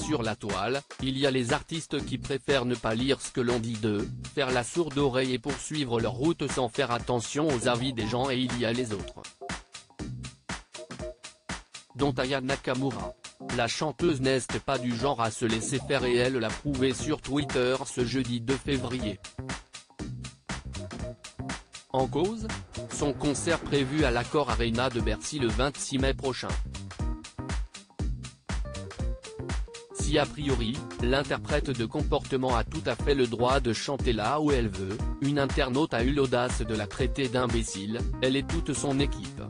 sur la toile, il y a les artistes qui préfèrent ne pas lire ce que l'on dit d'eux, faire la sourde oreille et poursuivre leur route sans faire attention aux avis des gens et il y a les autres. Dont Aya Nakamura. La chanteuse n'est pas du genre à se laisser faire et elle l'a prouvé sur Twitter ce jeudi 2 février. En cause Son concert prévu à l'Accor Arena de Bercy le 26 mai prochain. Si a priori, l'interprète de comportement a tout à fait le droit de chanter là où elle veut, une internaute a eu l'audace de la traiter d'imbécile, elle et toute son équipe.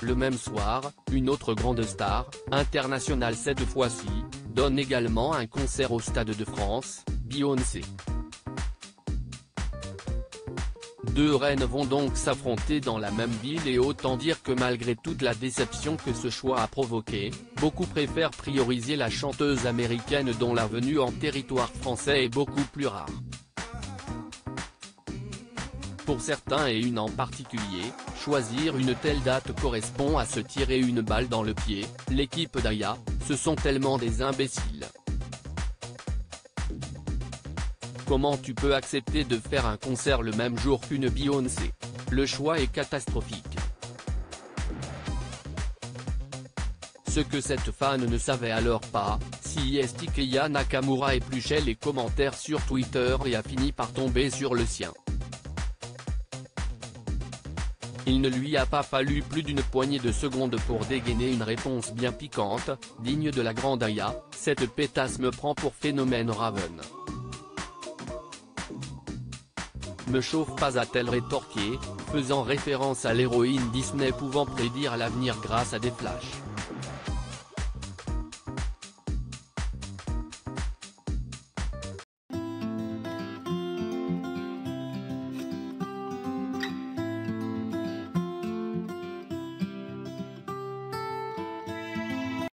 Le même soir, une autre grande star, internationale cette fois-ci, donne également un concert au Stade de France, Beyoncé. Deux reines vont donc s'affronter dans la même ville et autant dire que malgré toute la déception que ce choix a provoqué, beaucoup préfèrent prioriser la chanteuse américaine dont la venue en territoire français est beaucoup plus rare. Pour certains et une en particulier, choisir une telle date correspond à se tirer une balle dans le pied, l'équipe d'Aya, ce sont tellement des imbéciles. Comment tu peux accepter de faire un concert le même jour qu'une Beyoncé? Le choix est catastrophique. Ce que cette fan ne savait alors pas, si Estikeya Nakamura épluchait les commentaires sur Twitter et a fini par tomber sur le sien. Il ne lui a pas fallu plus d'une poignée de secondes pour dégainer une réponse bien piquante, digne de la grande Aya, cette pétasse me prend pour phénomène Raven. Me chauffe pas a-t-elle rétorqué, faisant référence à l'héroïne Disney pouvant prédire l'avenir grâce à des flashs.